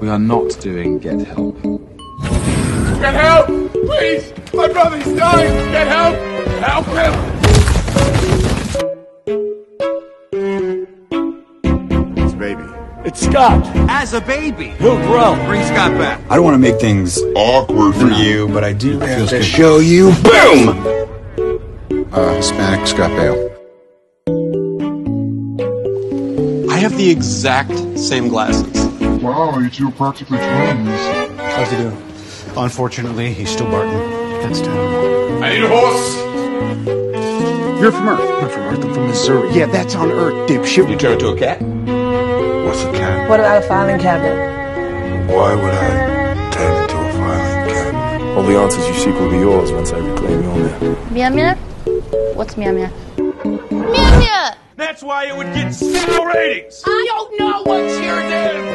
We are not doing Get Help. Get help! Please! My brother's dying! Get help! Help him! It's a baby. It's Scott. As a baby. He'll grow. Bring Scott back. I don't want to make things awkward for you, but I do have to good. show you. Boom! Uh, Hispanic Scott Bale. I have the exact same glasses. Wow, you two are practically twins. How's he doing? Unfortunately, he's still Barton. That's terrible. I need a horse! You're from Earth. I'm from Earth. I'm from Missouri. Yeah, that's on Earth, dipshit. You turn into a cat? What's a cat? What about a filing cabinet? Why would I turn into a filing cabinet? All the answers you seek will be yours once I reclaim your man. Meow meow? What's meow meow? Meow meow! That's why it would get zero ratings! I don't know what's your name!